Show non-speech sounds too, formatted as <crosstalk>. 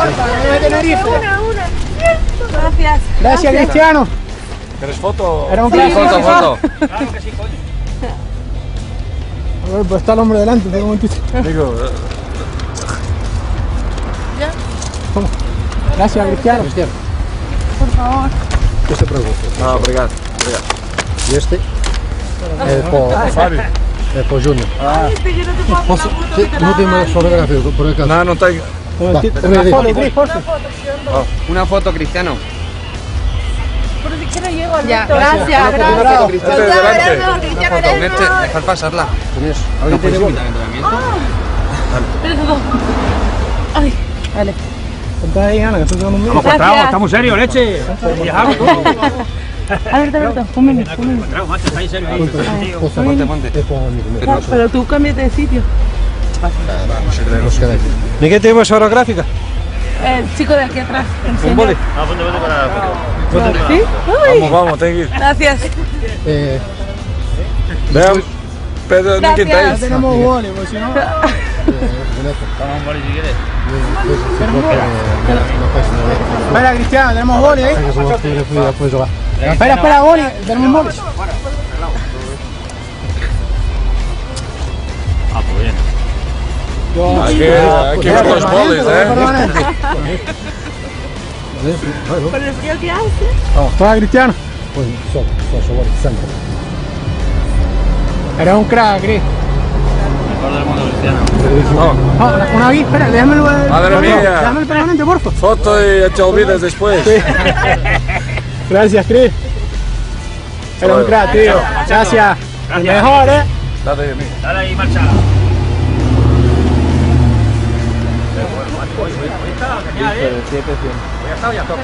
Una, una. Gracias. Gracias, Cristiano. ¿Quieres foto? Era un Sí, foto, foto. A ver, pues está el hombre delante, tengo un momentito. Digo, Gracias, Cristiano. Cristiano, Por favor. que se preocupe. no, obrigado. obrigado. E este é para, Fábio. é para o Júnior. Ay, este, yo no te puedo hacer Posso, una foto sim, que te não la tem mais hagan. fotografia, por acaso. No, tengo. Momentito. Va, Una foto, por. Una Cristiano. Pero si que no llego al Ya, gracias, gracias. Cristiano. delante. Dejar pasarla. Tenías, ¿No alguém puedes tem invitar al entrenamiento? Perdón. Ay, vale. Contá ahí, Ana, que estoy tomando un Vamos, minuto. encontramos, estamos serios, leche. Viajamos. Alberto, Alberto, un un Ponte, ponte. meu. No, pero tú cámbiate de sitio. Aqui. ¿Ninguém tem uma fotográfica? El chico de aquí atrás. señor. boli? ¿Sí? Ay, Vamos, vamos, tem que ir. gracias. É, Vean, Pedro. Gracias. Ya tenemos goles, porque si no. Un boli si quieres. Espera, Cristiano, tenemos goles ahí. Espera, espera, goles. Tenemos. Ah, pues bien. Aquí, aquí van los boles, ¿eh? Con el frío que hace. Toma, Cristiano. Só, agora, sempre. Eres un crack, Cris. Mejor del mundo, Cristiano. No, No, una- vez, espera, déjame el, Madre mía. déjame el permanente, porfa. foto y te olvidas después. <laughs> Gracias, Cris. Eres un crack, tío. Gracias. El mejor, eh. Dale de mí. Dale ahí, marcha. Está genial, ¿eh? Hoy ha estado ya a tope.